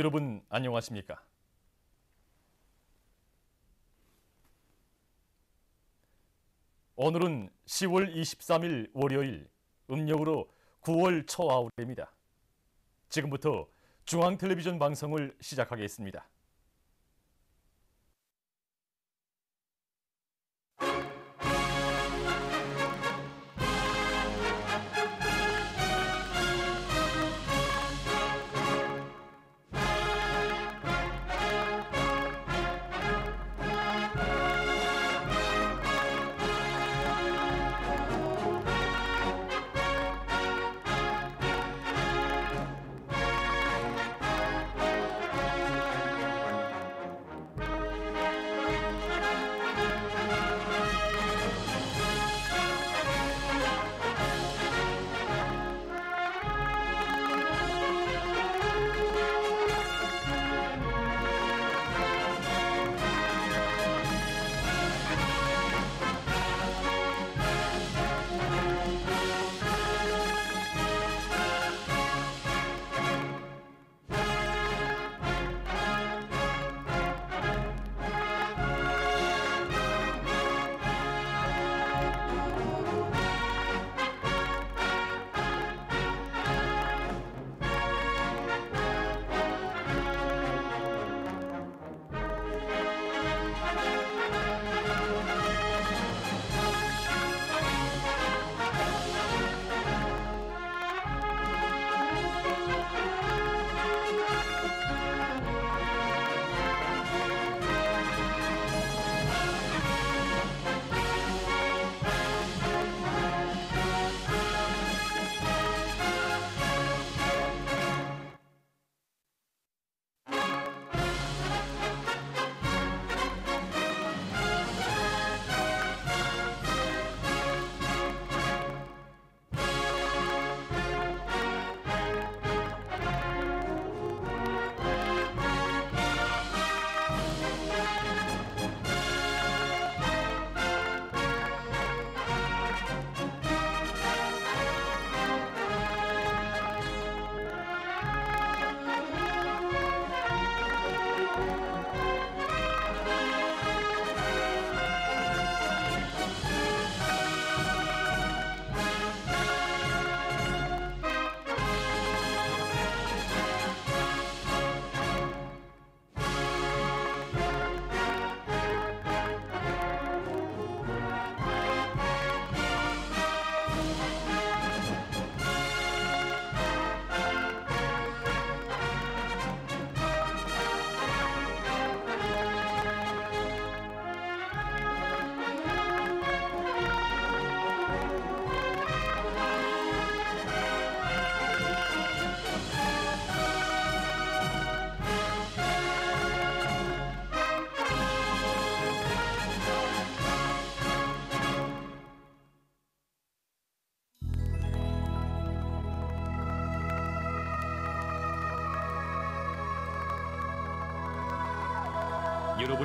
여러분 안녕하십니까? 오늘은 10월 23일 월요일 음력으로 9월 초아울입니다. 지금부터 중앙텔레비전 방송을 시작하겠습니다.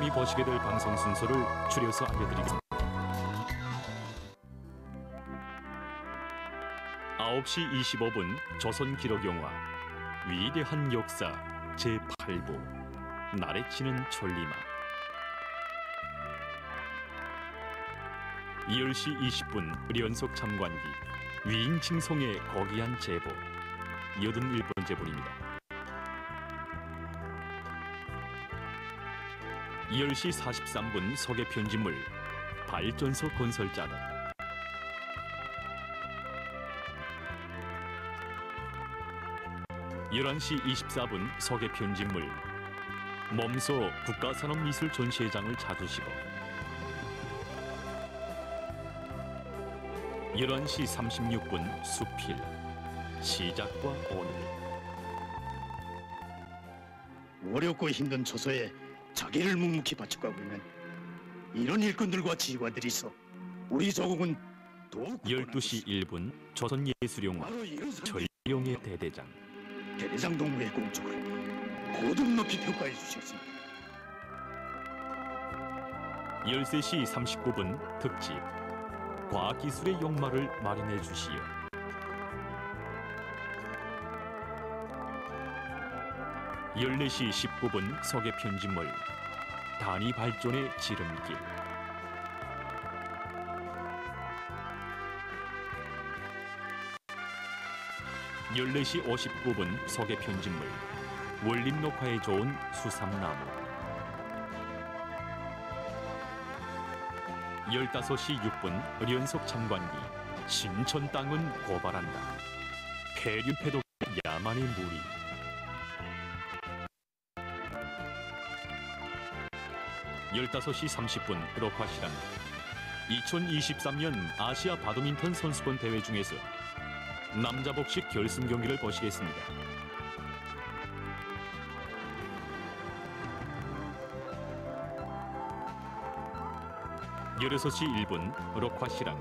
여러분이 보시게 될 방송 순서를 줄여서 알려드리겠습니다. 9시 25분 조선 기록 영화 위대한 역사 제8부 날에 치는 천리마 10시 20분 연속 참관기 위인 칭송의 거기한 제보 81번째 분입니다. 10시 43분 소개 편집물 발전소 건설자다. 11시 24분 소개 편집물 몸소 국가산업미술 전시회장을 찾으시고 11시 36분 수필 시작과 오늘 어렵고 힘든 조소에 자기를 묵묵히 바쳐가고 있는 이런 일꾼들과 지휘관들이 있어 우리 조국은 더욱 12시 1분 조선예술영화 전룡의 대대장. 대대장 동무의 공적을 고등 높이 평가해 주셨습니다. 13시 39분 특집 과학기술의 역마를 마련해 주시오 14시 19분 석의 편집물 단위 발전의 지름길. 14시 59분 석의 편집물 원림 녹화에 좋은 수삼나무. 15시 6분 연속 참관기 신천 땅은 고발한다. 폐륜패독 야만의 무리 15시 30분 록화시랑 2023년 아시아 바드민턴 선수권 대회 중에서 남자 복식 결승 경기를 보시겠습니다. 열여섯 시 1분 록화 시랑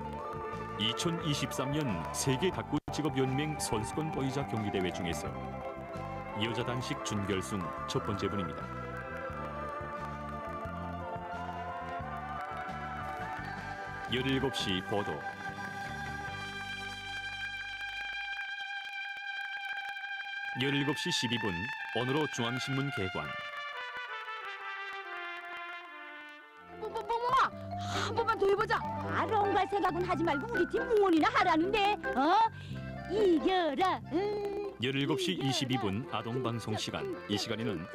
2023년 세계 탁구 직업 연맹 선수권 보이자 경기 대회 중에서 여자 단식 준결승 첫 번째 분입니다. 열일곱 시 보도. 열일곱 시 12분 오늘로 중앙신문 개관. 뽕뽕뽕뽕아 한 번만 더 해보자. 아롱갈 생각은 하지 말고 우리 팀 응원이나 하라는데 어? 이겨라. 응. 열일곱 시 22분 아동방송 시간. 이 시간에는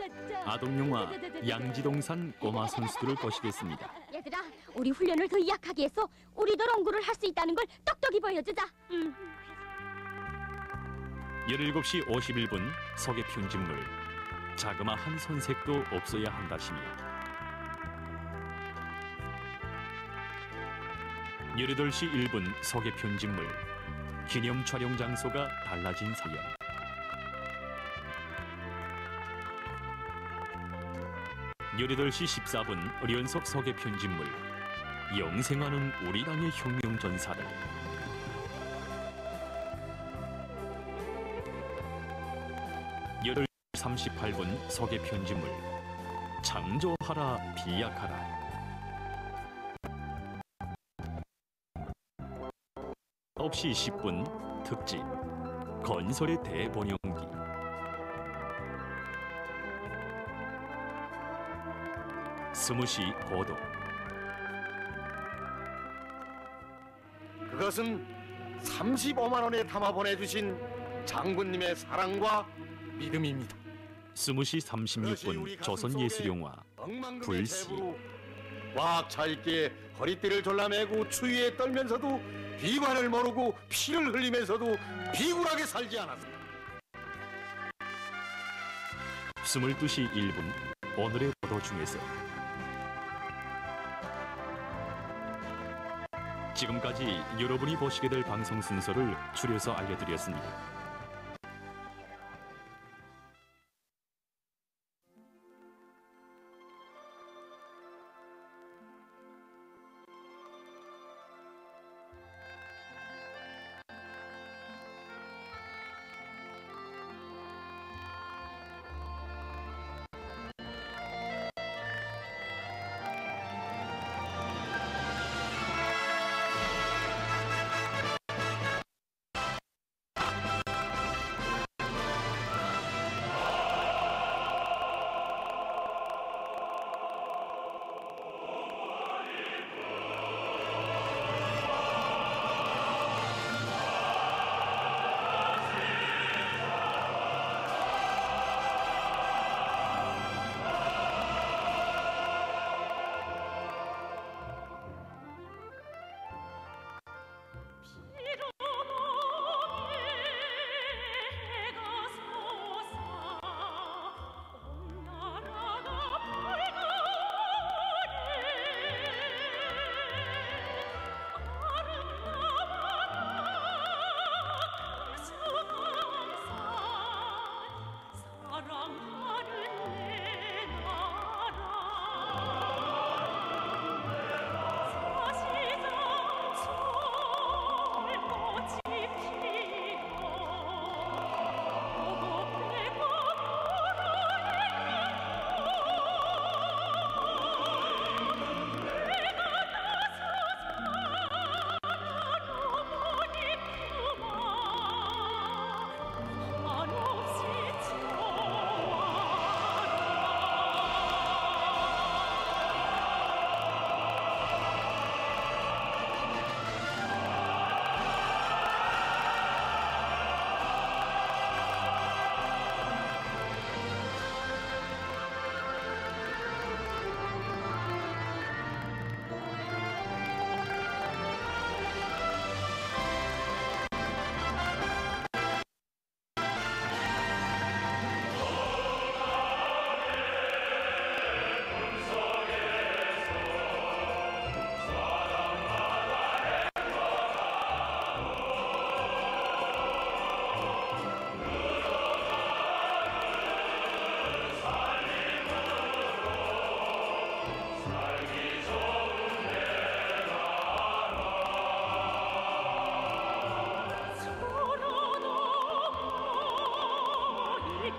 아동영화 양지동산 꼬마 선수들을 보시겠습니다. 얘들아 우리 훈련을 더 약하게 해서 우리도 롱구를 할 수 있다는 걸 똑똑히 보여주자. 응. 열일곱 시 51분 석의 편집물. 자그마한 손색도 없어야 한다시며 열여덟 시 1분 석의 편집물. 기념 촬영 장소가 달라진 사연. 열여덟 시 14분 연속 석의 편집물 영생하는 우리 당의 혁명 전사들. 열흘 38분 석의 편집물 창조하라 비약하라. 9시 10분 특집 건설의 대본영기. 스무시 보도 그것은 35만 원에 담아 보내주신 장군님의 사랑과 믿음입니다. 스무시 36분 조선예술영화. 대부로 꽉 차있게 허리띠를 졸라매고 추위에 떨면서도 비관을 모르고 피를 흘리면서도 비굴하게 살지 않았습니다. 22시 1분 오늘의 보도 중에서 지금까지 여러분이 보시게 될 방송 순서를 줄여서 알려드렸습니다.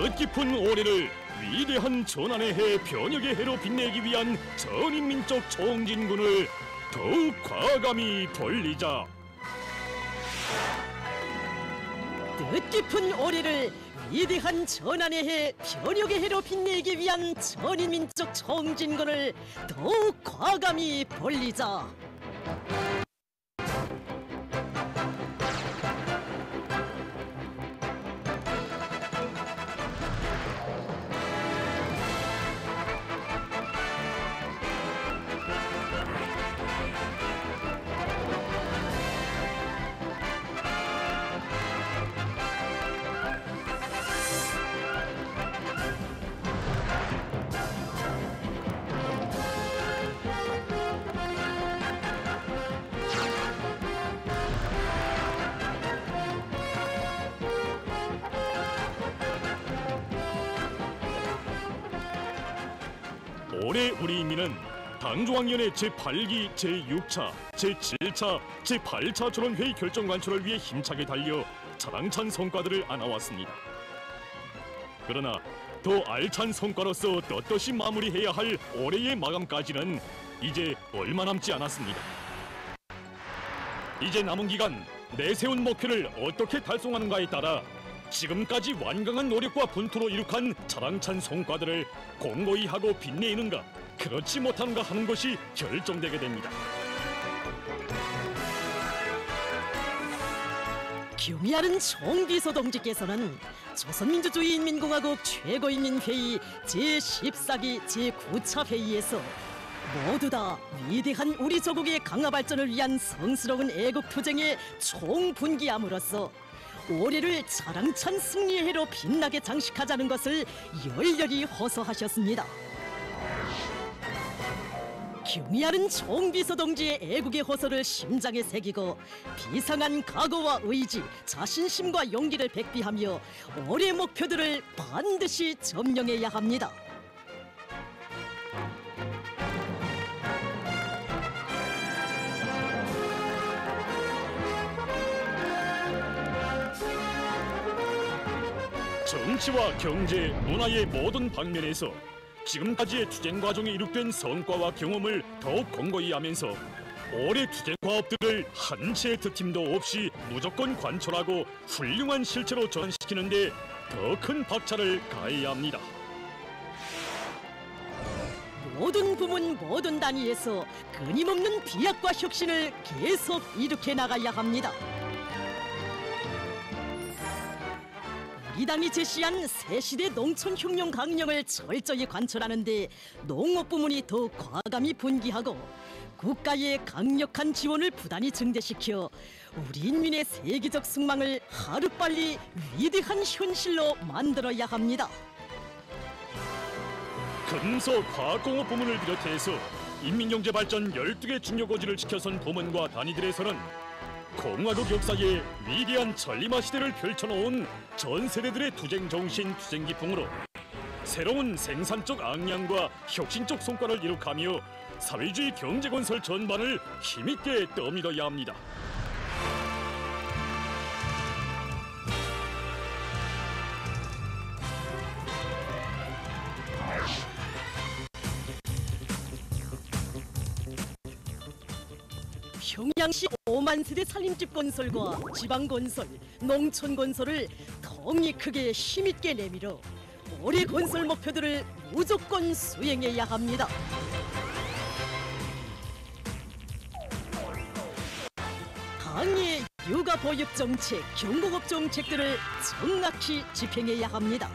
뜻깊은 올해를 위대한 전환의 해 변혁의 해로 빛내기 위한 전인민족 총진군을 더욱 과감히 벌리자. 뜻깊은 올해를 위대한 전환의 해 변혁의 해로 빛내기 위한 전인민족 총진군을 더욱 과감히 벌리자. 올해 우리 인민은 당조학년의 제8기, 제6차, 제7차, 제8차 전원회의 결정 관철을 위해 힘차게 달려 자랑찬 성과들을 안아왔습니다. 그러나 더 알찬 성과로서 떳떳이 마무리해야 할 올해의 마감까지는 이제 얼마 남지 않았습니다. 이제 남은 기간 내세운 목표를 어떻게 달성하는가에 따라 지금까지 완강한 노력과 분투로 이룩한 자랑찬 성과들을 공고히 하고 빛내는가 그렇지 못한가 하는 것이 결정되게 됩니다. 경의하는 총비서 동지께서는 조선민주주의인민공화국 최고인민회의 제14기 제9차 회의에서 모두 다 위대한 우리 조국의 강화 발전을 위한 성스러운 애국 투쟁에 총분기함으로써 올해를 자랑찬 승리의 해로 빛나게 장식하자는 것을 열렬히 호소하셨습니다. 경의하는 총비서 동지의 애국의 호소를 심장에 새기고 비상한 각오와 의지, 자신심과 용기를 백비하며 올해 목표들을 반드시 점령해야 합니다. 정치와 경제, 문화의 모든 방면에서 지금까지의 투쟁 과정에 이룩된 성과와 경험을 더욱 공고히 하면서 올해 투쟁 과업들을 한채 득팀도 없이 무조건 관철하고 훌륭한 실체로 전시키는데 더 큰 박차를 가해야 합니다. 모든 부문 모든 단위에서 끊임없는 비약과 혁신을 계속 일으켜 나가야 합니다. 우리 당이 제시한 새시대 농촌 혁명 강령을 철저히 관철하는 데 농업 부문이 더욱 과감히 분기하고 국가의 강력한 지원을 부단히 증대시켜 우리 인민의 세계적 승망을 하루빨리 위대한 현실로 만들어야 합니다. 금속 과학공업 부문을 비롯해서 인민경제 발전 12개 중요고지를 지켜선 부문과 단위들에서는 공화국 역사에 위대한 전리마 시대를 펼쳐놓은 전 세대들의 투쟁 정신, 투쟁 기풍으로 새로운 생산적 악량과 혁신적 성과를 이룩하며 사회주의 경제 건설 전반을 힘있게 떠밀어야 합니다. 평양시 5만 세대 살림집 건설과 지방 건설, 농촌 건설을 덩이 크게 힘있게 내밀어 올해 건설 목표들을 무조건 수행해야 합니다. 당의 육아 보육 정책, 경공업 정책들을 정확히 집행해야 합니다.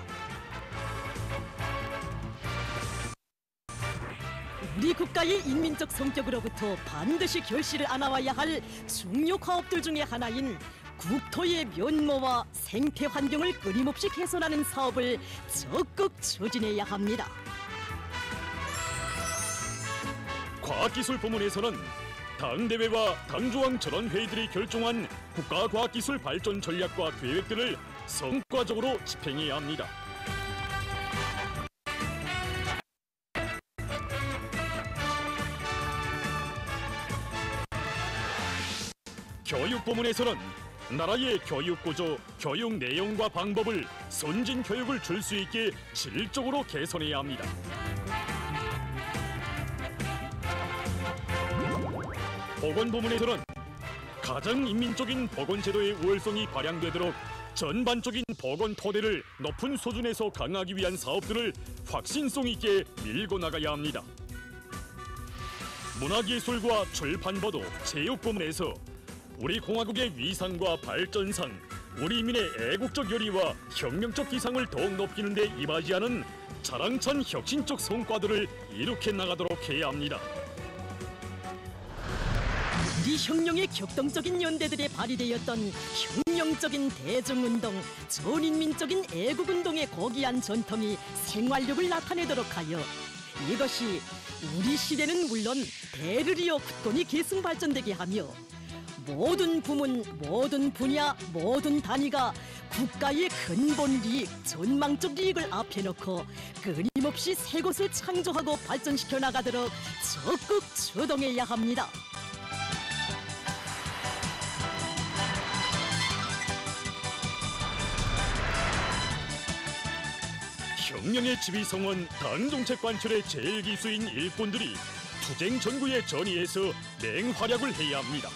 우리 국가의 인민적 성격으로부터 반드시 결실을 안아와야 할 중요 과업들 중에 하나인 국토의 면모와 생태 환경을 끊임없이 개선하는 사업을 적극 추진해야 합니다. 과학기술 부문에서는 당대회와 당조항 전원회의들이 결정한 국가과학기술 발전 전략과 계획들을 성과적으로 집행해야 합니다. 교육 부문에서는 나라의 교육 구조, 교육 내용과 방법을 선진 교육을 줄 수 있게 질적으로 개선해야 합니다. 보건 부문에서는 가장 인민적인 보건 제도의 우월성이 발양되도록 전반적인 보건 토대를 높은 수준에서 강화하기 위한 사업들을 확신성 있게 밀고 나가야 합니다. 문화예술과 출판보도 체육 부문에서 우리 공화국의 위상과 발전상 우리 인민의 애국적 열의와 혁명적 기상을 더욱 높이는 데 이바지하는 자랑찬 혁신적 성과들을 이룩해 나가도록 해야 합니다. 우리 혁명의 격동적인 연대들에 발휘되었던 혁명적인 대중운동, 전인민적인 애국운동의 고귀한 전통이 생활력을 나타내도록 하여 이것이 우리 시대는 물론 대를 이어 굳건히 계승 발전되게 하며 모든 부문, 모든 분야, 모든 단위가 국가의 근본 이익, 전망적 이익을 앞에 놓고 끊임없이 새 것을 창조하고 발전시켜 나가도록 적극 주동해야 합니다. 혁명의 지휘성은 당정책 관철의 제일 기수인 일꾼들이 투쟁 전구에 전의해서 맹활약을 해야 합니다.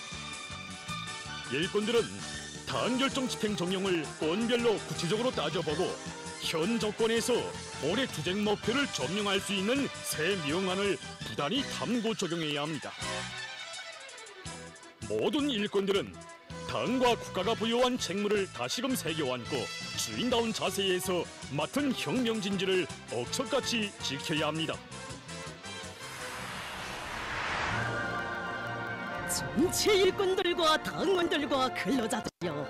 일꾼들은 당결정 집행 정령을 건별로 구체적으로 따져보고 현 정권에서 올해 투쟁 목표를 점령할 수 있는 새 명안을 부단히 탐구 적용해야 합니다. 모든 일꾼들은 당과 국가가 부여한 책무를 다시금 새겨안고 주인다운 자세에서 맡은 혁명 진지를 억척같이 지켜야 합니다. 전체 일꾼들과 당원들과 근로자들이여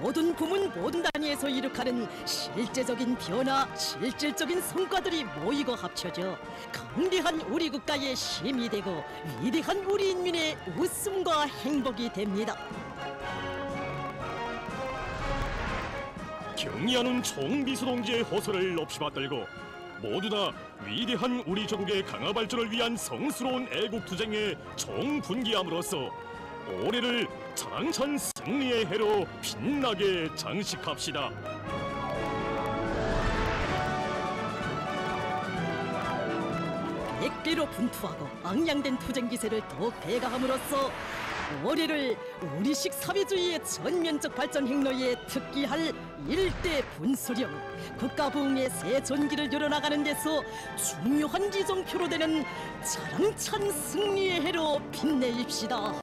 모든 부문 모든 단위에서 이룩하는 실제적인 변화, 실질적인 성과들이 모이고 합쳐져 강대한 우리 국가의 힘이 되고 위대한 우리 인민의 웃음과 행복이 됩니다. 경의하는 총비수 동지의 호소를 높이 받들고 모두 다 위대한 우리 조국의 강화 발전을 위한 성스러운 애국 투쟁에 총분기함으로써 올해를 자랑찬 승리의 해로 빛나게 장식합시다. 백대로 분투하고昂扬된 투쟁 기세를 더욱 배가함으로써 올해를 우리식 사회주의의 전면적 발전 행로에 특기할 일대 분수령 국가 부흥의 새 전기를 열어나가는 데서 중요한 기정표로 되는 자랑찬 승리의 해로 빛내입시다.